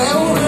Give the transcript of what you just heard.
Reúna.